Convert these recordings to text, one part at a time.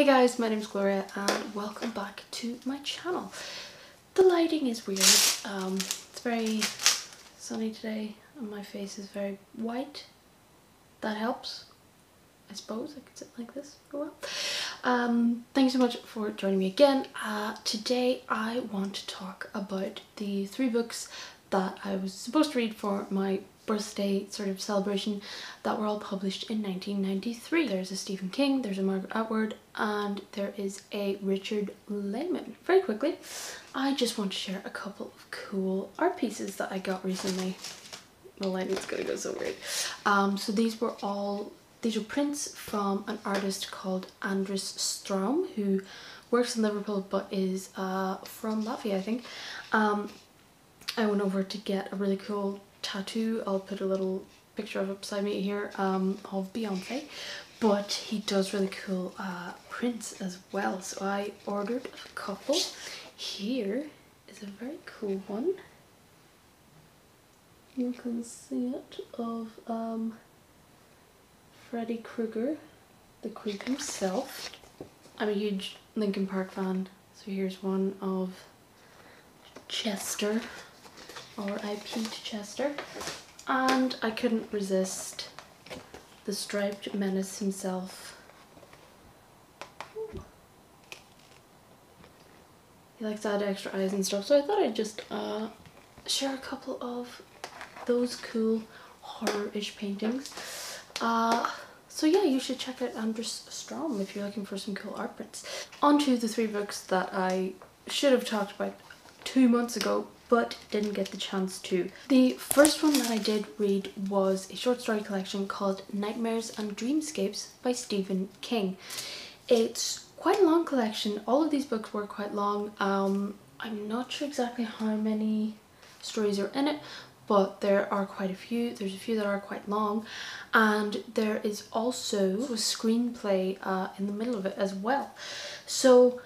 Hey guys, my name is Gloria and welcome back to my channel. The lighting is weird. Um, it's very sunny today and my face is very white. That helps. I suppose I could sit like this for a while. Um, thank you so much for joining me again. Uh, today I want to talk about the three books that I was supposed to read for my birthday sort of celebration that were all published in 1993. There's a Stephen King, there's a Margaret Atwood, and there is a Richard Laymon. Very quickly, I just want to share a couple of cool art pieces that I got recently. The lighting's gonna go so weird. Um, so these were all these are prints from an artist called Anrijs Straume who works in Liverpool but is uh, from Latvia I think. Um, I went over to get a really cool tattoo. I'll put a little picture of it beside me here um, of Beyonce but he does really cool uh, prints as well so I ordered a couple. Here is a very cool one. You can see it of um, Freddy Krueger, the creep himself. I'm a huge Linkin Park fan, so here's one of Chester, R.I.P. to Chester. And I couldn't resist the striped menace himself. He likes to add extra eyes and stuff, so I thought I'd just uh, share a couple of those cool horror-ish paintings. Uh, so yeah, you should check out Anrijs Straume if you're looking for some cool art prints. On to the three books that I should have talked about two months ago but didn't get the chance to. The first one that I did read was a short story collection called Nightmares and Dreamscapes by Stephen King. It's quite a long collection. All of these books were quite long. Um, I'm not sure exactly how many stories are in it, but there are quite a few. There's a few that are quite long and there is also a screenplay uh, in the middle of it as well. So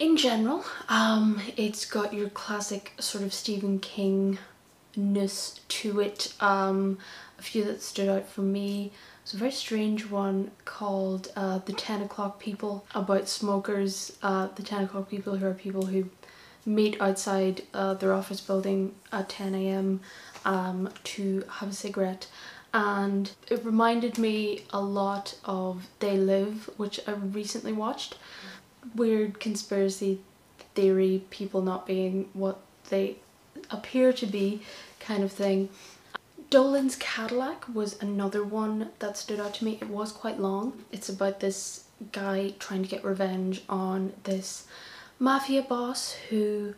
in general, um, it's got your classic sort of Stephen King-ness to it. Um, a few that stood out for me. It's a very strange one called uh, The 10 O'Clock People about smokers. Uh, the 10 O'Clock People who are people who meet outside uh, their office building at 10 a.m. Um, to have a cigarette and it reminded me a lot of They Live which I recently watched. Weird conspiracy theory, people not being what they appear to be kind of thing. Dolan's Cadillac was another one that stood out to me. It was quite long. It's about this guy trying to get revenge on this mafia boss who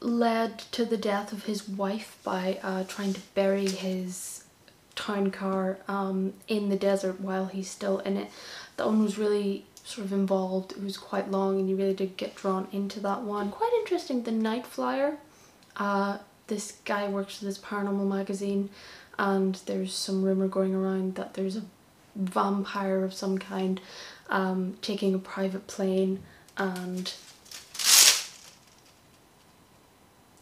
led to the death of his wife by uh, trying to bury his town car um, in the desert while he's still in it. That one was really sort of involved. It was quite long and you really did get drawn into that one. Quite interesting, The Night Flyer. Uh, this guy works for this paranormal magazine and there's some rumour going around that there's a vampire of some kind um, taking a private plane and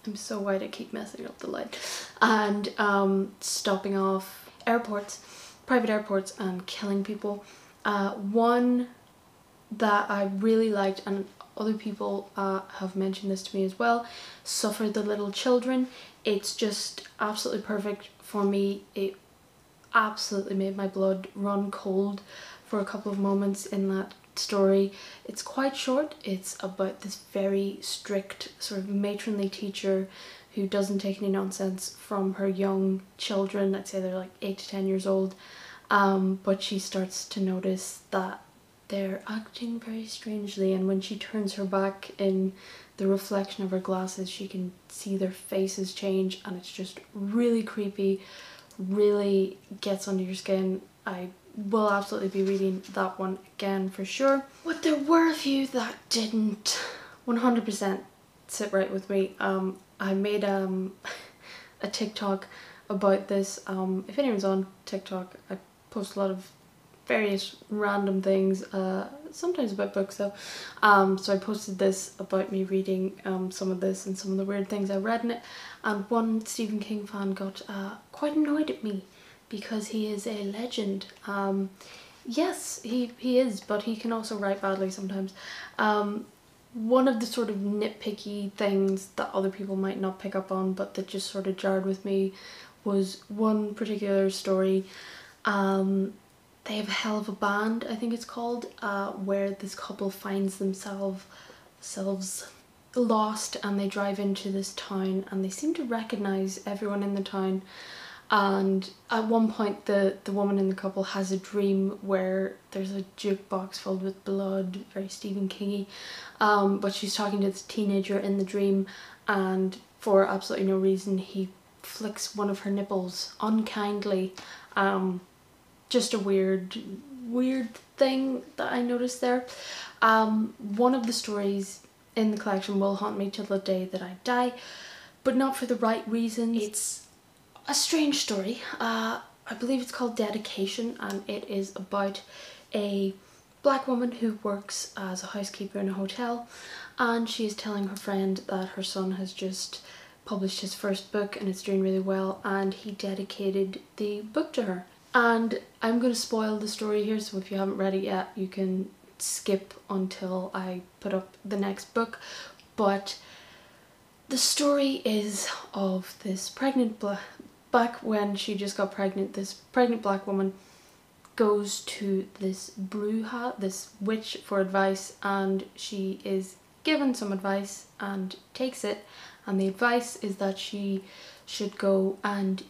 I'm so white I keep messing up the light. And um, stopping off airports, private airports and killing people. Uh, one that I really liked and other people uh, have mentioned this to me as well, Suffer the Little Children. It's just absolutely perfect for me. It absolutely made my blood run cold for a couple of moments in that story. It's quite short. It's about this very strict sort of matronly teacher who doesn't take any nonsense from her young children. I'd say they're like 8 to 10 years old. Um, but she starts to notice that they're acting very strangely and when she turns her back in the reflection of her glasses she can see their faces change and it's just really creepy really gets under your skin I will absolutely be reading that one again for sure. But there were a few that didn't 100% sit right with me. Um, I made um, a TikTok about this. Um, if anyone's on TikTok, I post a lot of various random things, uh, sometimes about books though. Um, so I posted this about me reading um, some of this and some of the weird things I read in it. And one Stephen King fan got uh, quite annoyed at me because he is a legend. Um, Yes, he, he is, but he can also write badly sometimes. Um, one of the sort of nitpicky things that other people might not pick up on but that just sort of jarred with me was one particular story. Um, they have a hell of a band, I think it's called, uh, where this couple finds themselves selves lost and they drive into this town and they seem to recognize everyone in the town. And at one point the the woman in the couple has a dream where there's a jukebox filled with blood very Stephen Kingy. Um, but she's talking to this teenager in the dream and for absolutely no reason he flicks one of her nipples unkindly. Um, just a weird weird thing that I noticed there um, one of the stories in the collection will haunt me till the day that I die but not for the right reasons it's a strange story. Uh, I believe it's called Dedication and it is about a black woman who works as a housekeeper in a hotel and she is telling her friend that her son has just published his first book and it's doing really well and he dedicated the book to her. And I'm going to spoil the story here so if you haven't read it yet you can skip until I put up the next book. But the story is of this pregnant black, back when she just got pregnant, this pregnant black woman goes to this bruja, this witch for advice and she is given some advice and takes it. And the advice is that she should go and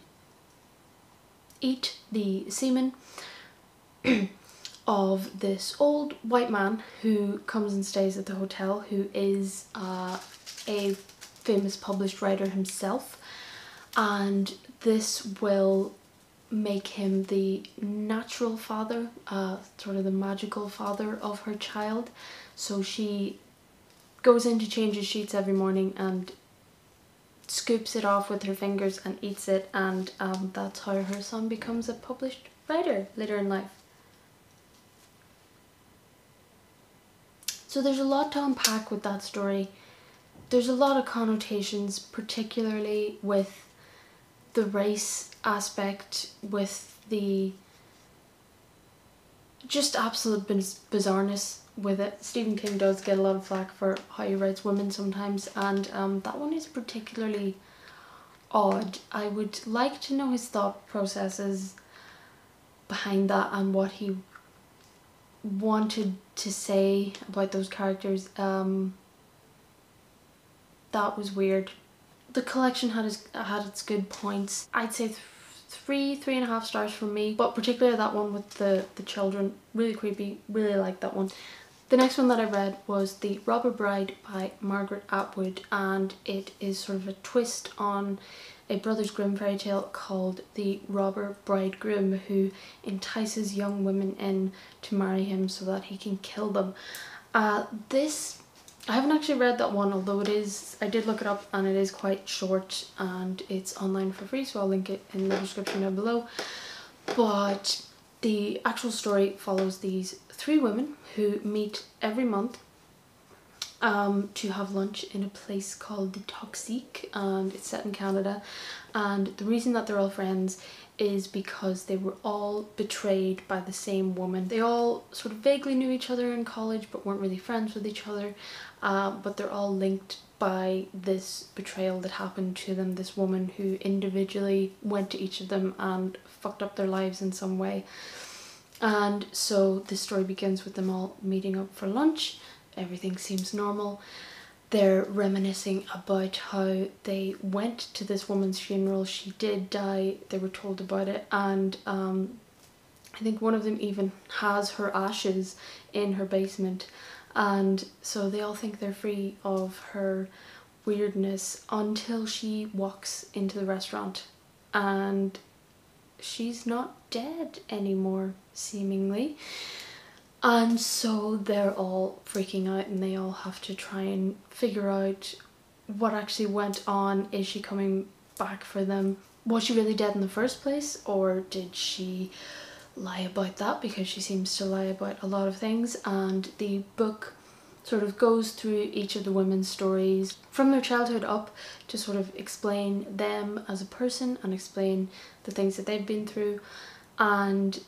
eat the semen of this old white man who comes and stays at the hotel who is uh, a famous published writer himself and this will make him the natural father, uh, sort of the magical father of her child. So she goes in to change his sheets every morning and scoops it off with her fingers and eats it and um, that's how her son becomes a published writer later in life. So there's a lot to unpack with that story. There's a lot of connotations, particularly with the race aspect with the just absolute bizarreness with it. Stephen King does get a lot of flack for how he writes women sometimes and um, that one is particularly odd. I would like to know his thought processes behind that and what he wanted to say about those characters. Um, that was weird the collection had its, had its good points. I'd say th three, three and a half stars from me, but particularly that one with the, the children, really creepy, really like that one. The next one that I read was The Robber Bride by Margaret Atwood and it is sort of a twist on a Brothers Grimm fairy tale called The Robber Bridegroom who entices young women in to marry him so that he can kill them. Uh, this I haven't actually read that one, although it is, I did look it up and it is quite short and it's online for free, so I'll link it in the description down below. But the actual story follows these three women who meet every month um, to have lunch in a place called the Toxique and it's set in Canada. And the reason that they're all friends is because they were all betrayed by the same woman. They all sort of vaguely knew each other in college but weren't really friends with each other uh, but they're all linked by this betrayal that happened to them, this woman who individually went to each of them and fucked up their lives in some way. And so this story begins with them all meeting up for lunch, everything seems normal they're reminiscing about how they went to this woman's funeral. She did die, they were told about it, and um, I think one of them even has her ashes in her basement. And so they all think they're free of her weirdness until she walks into the restaurant and she's not dead anymore, seemingly. And so they're all freaking out and they all have to try and figure out what actually went on. Is she coming back for them? Was she really dead in the first place or did she lie about that because she seems to lie about a lot of things and the book sort of goes through each of the women's stories from their childhood up to sort of explain them as a person and explain the things that they've been through and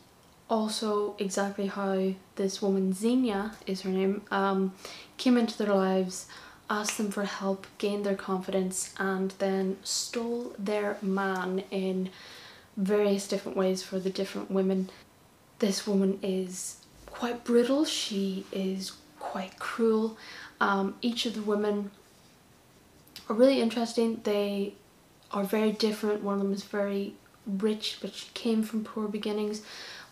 also exactly how this woman Zenia is her name um, came into their lives asked them for help gained their confidence and then stole their man in various different ways for the different women. This woman is quite brittle. She is quite cruel um, each of the women are really interesting they are very different one of them is very rich but she came from poor beginnings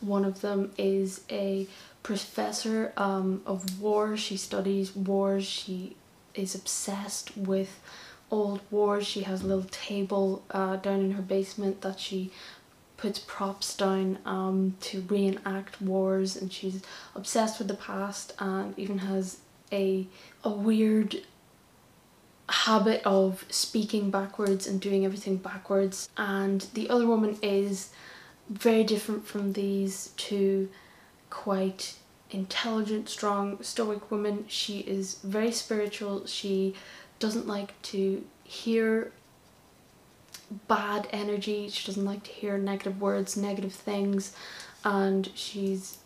one of them is a professor um, of war. She studies wars. She is obsessed with old wars. She has a little table uh, down in her basement that she puts props down um, to reenact wars and she's obsessed with the past and even has a, a weird habit of speaking backwards and doing everything backwards and the other woman is very different from these two quite intelligent, strong, stoic women. She is very spiritual. She doesn't like to hear bad energy. She doesn't like to hear negative words, negative things. And she's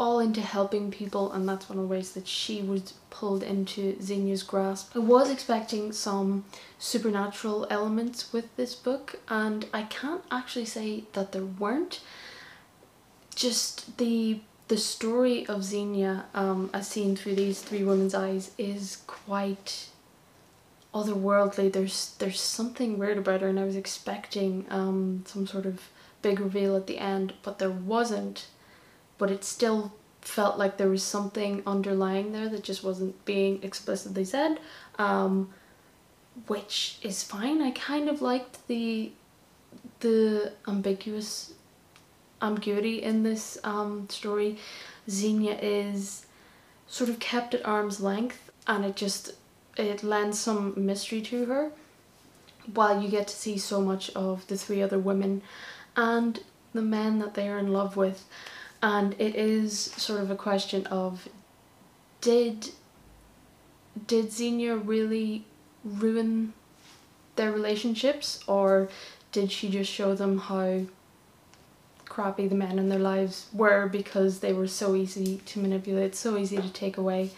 all into helping people and that's one of the ways that she was pulled into Zenia's grasp. I was expecting some supernatural elements with this book and I can't actually say that there weren't. Just the the story of Zenia um, as seen through these three women's eyes is quite otherworldly. There's there's something weird about her and I was expecting um, some sort of big reveal at the end but there wasn't but it still felt like there was something underlying there that just wasn't being explicitly said um, which is fine I kind of liked the the ambiguous ambiguity in this um, story Zenia is sort of kept at arm's length and it just it lends some mystery to her while you get to see so much of the three other women and the men that they are in love with and it is sort of a question of did did Zenia really ruin their relationships or did she just show them how crappy the men in their lives were because they were so easy to manipulate, so easy to take away.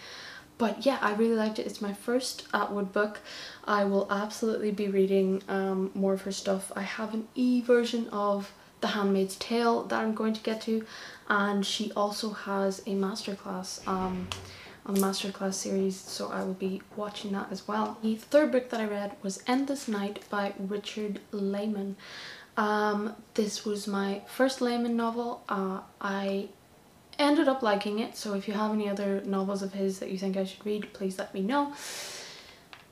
But yeah, I really liked it. It's my first Atwood book. I will absolutely be reading um, more of her stuff. I have an e-version of the Handmaid's Tale that I'm going to get to and she also has a masterclass um, on the masterclass series so I will be watching that as well. The third book that I read was Endless Night by Richard Laymon. Um, this was my first Laymon novel. Uh, I ended up liking it so if you have any other novels of his that you think I should read please let me know.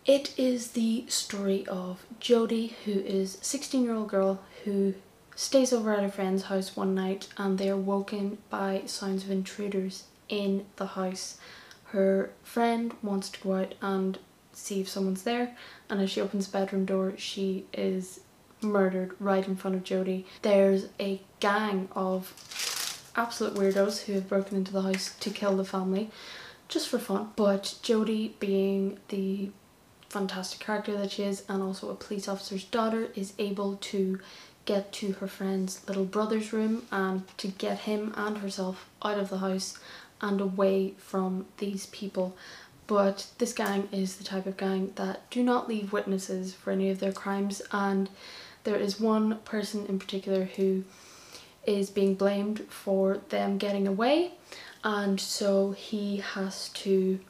It is the story of Jodie who is a 16 year old girl who stays over at a friend's house one night and they are woken by sounds of intruders in the house. Her friend wants to go out and see if someone's there and as she opens the bedroom door she is murdered right in front of Jodie. There's a gang of absolute weirdos who have broken into the house to kill the family just for fun but Jodie being the fantastic character that she is and also a police officer's daughter is able to get to her friend's little brother's room and to get him and herself out of the house and away from these people. But this gang is the type of gang that do not leave witnesses for any of their crimes and there is one person in particular who is being blamed for them getting away and so he has to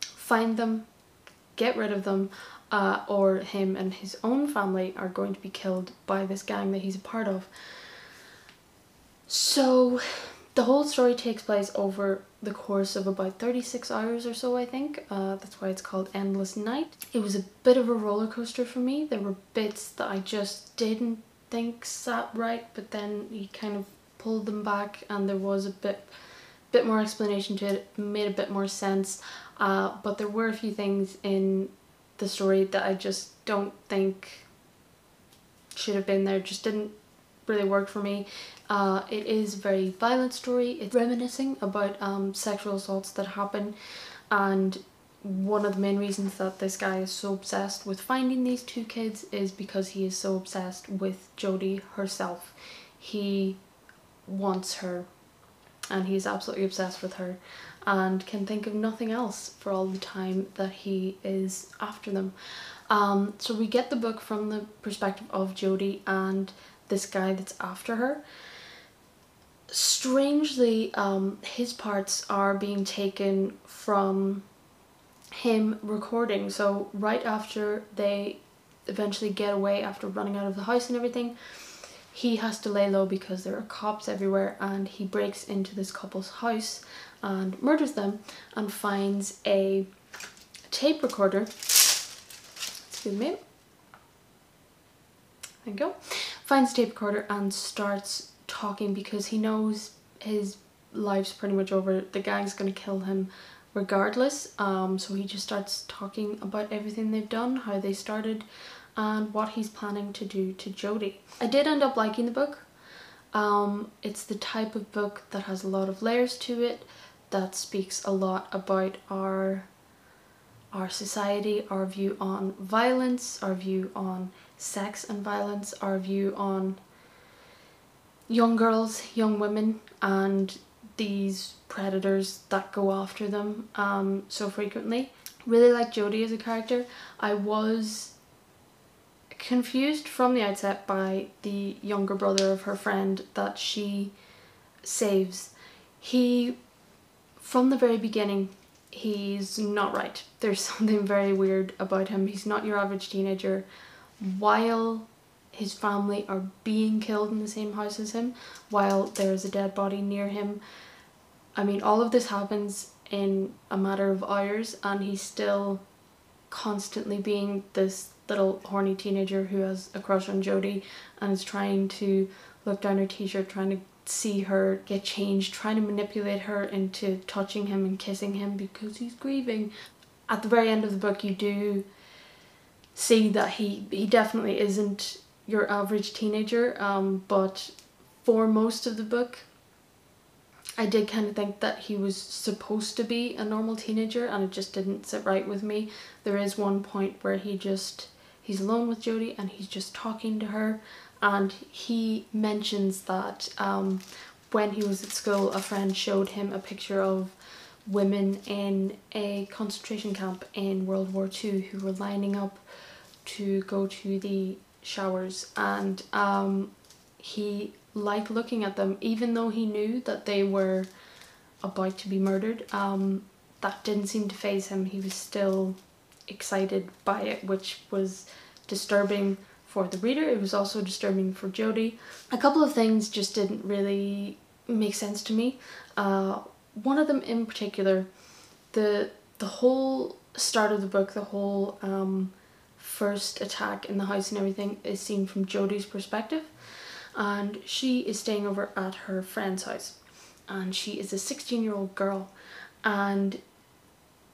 find them, get rid of them uh, or him and his own family are going to be killed by this gang that he's a part of. So the whole story takes place over the course of about 36 hours or so I think. Uh, that's why it's called Endless Night. It was a bit of a roller coaster for me. There were bits that I just didn't think sat right but then he kind of pulled them back and there was a bit bit more explanation to it, made a bit more sense. Uh, but there were a few things in the story that I just don't think should have been there, just didn't really work for me. Uh, it is a very violent story, it's reminiscing about um, sexual assaults that happen and one of the main reasons that this guy is so obsessed with finding these two kids is because he is so obsessed with Jodie herself. He wants her and he's absolutely obsessed with her and can think of nothing else for all the time that he is after them. Um, so we get the book from the perspective of Jodie and this guy that's after her. Strangely, um, his parts are being taken from him recording. So right after they eventually get away after running out of the house and everything, he has to lay low because there are cops everywhere and he breaks into this couple's house and murders them and finds a tape recorder. Excuse me. There you go. Finds a tape recorder and starts talking because he knows his life's pretty much over. The gang's gonna kill him regardless. Um, so he just starts talking about everything they've done, how they started, and what he's planning to do to Jodie. I did end up liking the book. Um, it's the type of book that has a lot of layers to it, that speaks a lot about our our society, our view on violence, our view on sex and violence, our view on young girls, young women, and these predators that go after them um, so frequently. Really like Jodie as a character. I was confused from the outset by the younger brother of her friend that she saves. He, from the very beginning, he's not right. There's something very weird about him. He's not your average teenager. While his family are being killed in the same house as him, while there's a dead body near him. I mean, all of this happens in a matter of hours and he's still constantly being this little horny teenager who has a crush on Jodie and is trying to look down her t-shirt, trying to see her get changed, trying to manipulate her into touching him and kissing him because he's grieving. At the very end of the book you do see that he, he definitely isn't your average teenager um, but for most of the book I did kind of think that he was supposed to be a normal teenager and it just didn't sit right with me. There is one point where he just he's alone with Jodie and he's just talking to her and he mentions that um, when he was at school a friend showed him a picture of women in a concentration camp in World War II who were lining up to go to the showers and um, he liked looking at them even though he knew that they were about to be murdered um, that didn't seem to phase him he was still excited by it, which was disturbing for the reader. It was also disturbing for Jodie. A couple of things just didn't really make sense to me. Uh, one of them in particular, the the whole start of the book, the whole um, first attack in the house and everything is seen from Jodie's perspective and she is staying over at her friend's house and she is a 16 year old girl and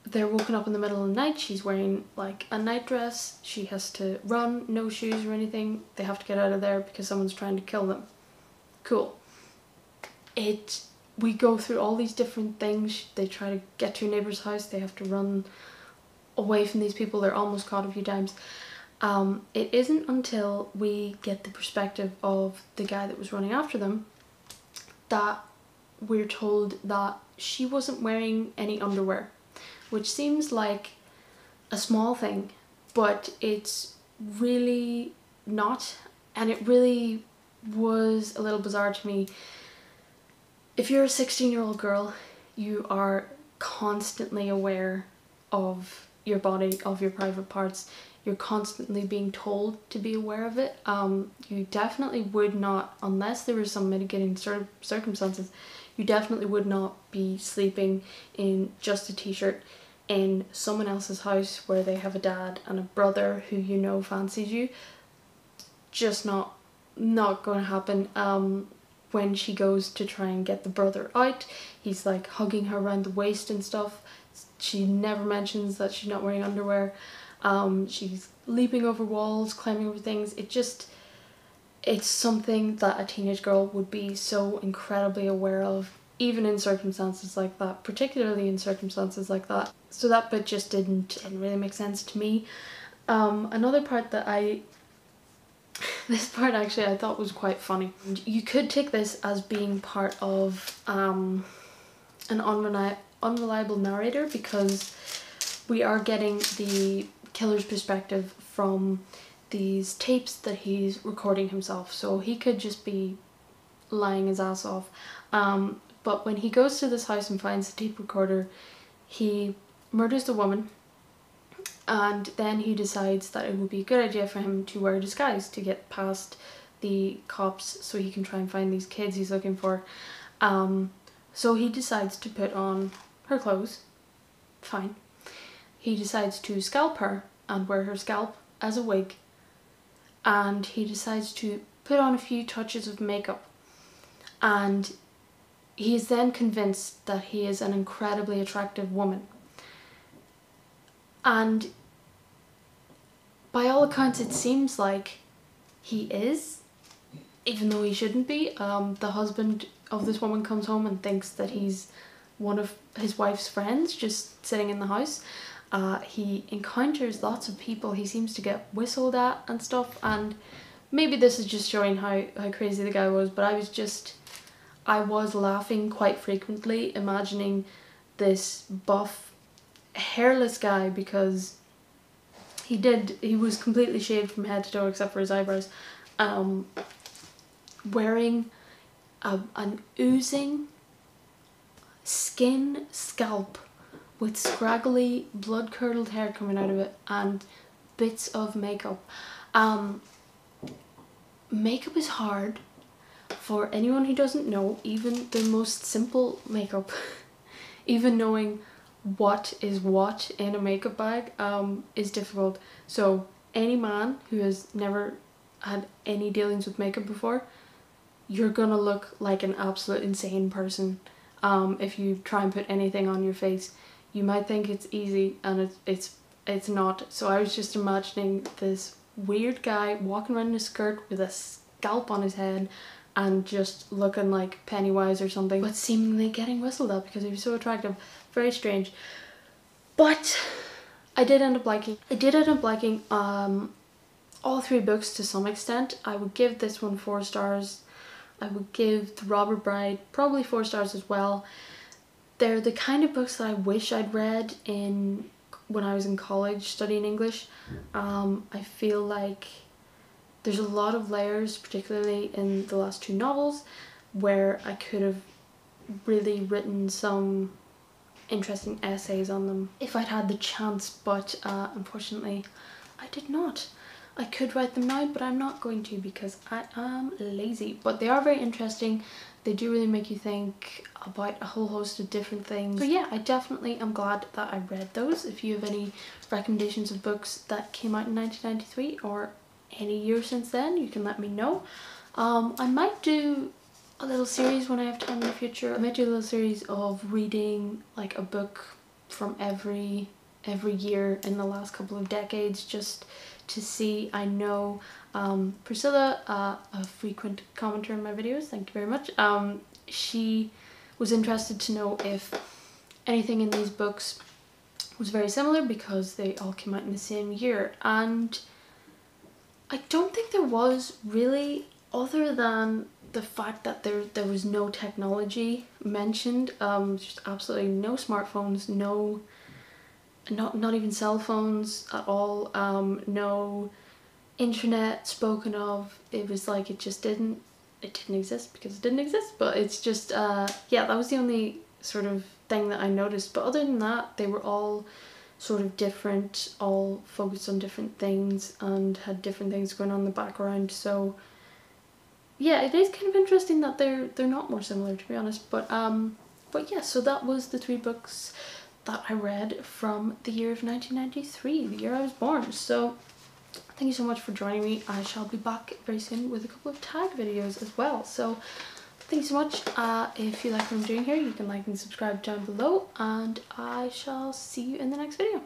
they're woken up in the middle of the night. She's wearing like a nightdress. She has to run, no shoes or anything. They have to get out of there because someone's trying to kill them. Cool. It we go through all these different things. They try to get to a neighbor's house. They have to run away from these people. They're almost caught a few times. Um, it isn't until we get the perspective of the guy that was running after them that we're told that she wasn't wearing any underwear which seems like a small thing, but it's really not. And it really was a little bizarre to me. If you're a 16 year old girl, you are constantly aware of your body, of your private parts. You're constantly being told to be aware of it. Um, you definitely would not, unless there was some mitigating cir circumstances, you definitely would not be sleeping in just a t-shirt in someone else's house where they have a dad and a brother who you know fancies you just not not going to happen um when she goes to try and get the brother out he's like hugging her around the waist and stuff she never mentions that she's not wearing underwear um she's leaping over walls climbing over things it just it's something that a teenage girl would be so incredibly aware of even in circumstances like that, particularly in circumstances like that. So that bit just didn't, didn't really make sense to me. Um, another part that I, this part actually I thought was quite funny. You could take this as being part of um, an unreli unreliable narrator because we are getting the killer's perspective from these tapes that he's recording himself. So he could just be lying his ass off. Um, but when he goes to this house and finds the tape recorder, he murders the woman and then he decides that it would be a good idea for him to wear a disguise to get past the cops so he can try and find these kids he's looking for. Um, so he decides to put on her clothes. Fine. He decides to scalp her and wear her scalp as a wig. And he decides to put on a few touches of makeup. And he is then convinced that he is an incredibly attractive woman. And by all accounts, it seems like he is, even though he shouldn't be. Um, the husband of this woman comes home and thinks that he's one of his wife's friends just sitting in the house. Uh, he encounters lots of people he seems to get whistled at and stuff and maybe this is just showing how, how crazy the guy was but I was just I was laughing quite frequently imagining this buff hairless guy because he did he was completely shaved from head to toe except for his eyebrows um, wearing a, an oozing skin scalp with scraggly blood curdled hair coming out of it and bits of makeup. Um, makeup is hard for anyone who doesn't know even the most simple makeup. Even knowing what is what in a makeup bag um, is difficult. So any man who has never had any dealings with makeup before you're gonna look like an absolute insane person um, if you try and put anything on your face. You might think it's easy and it's, it's, it's not. So I was just imagining this weird guy walking around in a skirt with a scalp on his head and just looking like Pennywise or something but seemingly getting whistled at because he was so attractive. Very strange. But I did end up liking, I did end up liking um, all three books to some extent. I would give this one four stars. I would give The Robber Bride probably four stars as well. They're the kind of books that I wish I'd read in when I was in college studying English. Um, I feel like there's a lot of layers, particularly in the last two novels, where I could have really written some interesting essays on them if I'd had the chance, but uh, unfortunately I did not. I could write them now, but I'm not going to because I am lazy. But they are very interesting. They do really make you think about a whole host of different things. So yeah, I definitely am glad that I read those. If you have any recommendations of books that came out in 1993 or any year since then, you can let me know. Um, I might do a little series when I have time in the future. I might do a little series of reading like a book from every every year in the last couple of decades just to see. I know um, Priscilla, uh, a frequent commenter in my videos, thank you very much, um, she was interested to know if anything in these books was very similar because they all came out in the same year. And I don't think there was really other than the fact that there there was no technology mentioned. Um just absolutely no smartphones no not not even cell phones at all um no internet spoken of. It was like it just didn't it didn't exist because it didn't exist but it's just uh yeah that was the only sort of thing that I noticed. But other than that they were all sort of different all focused on different things and had different things going on in the background. So yeah it is kind of interesting that they're they're not more similar to be honest. But um but yeah so that was the three books that I read from the year of 1993, the year I was born. So thank you so much for joining me. I shall be back very soon with a couple of tag videos as well. So thank you so much. Uh, if you like what I'm doing here, you can like and subscribe down below and I shall see you in the next video.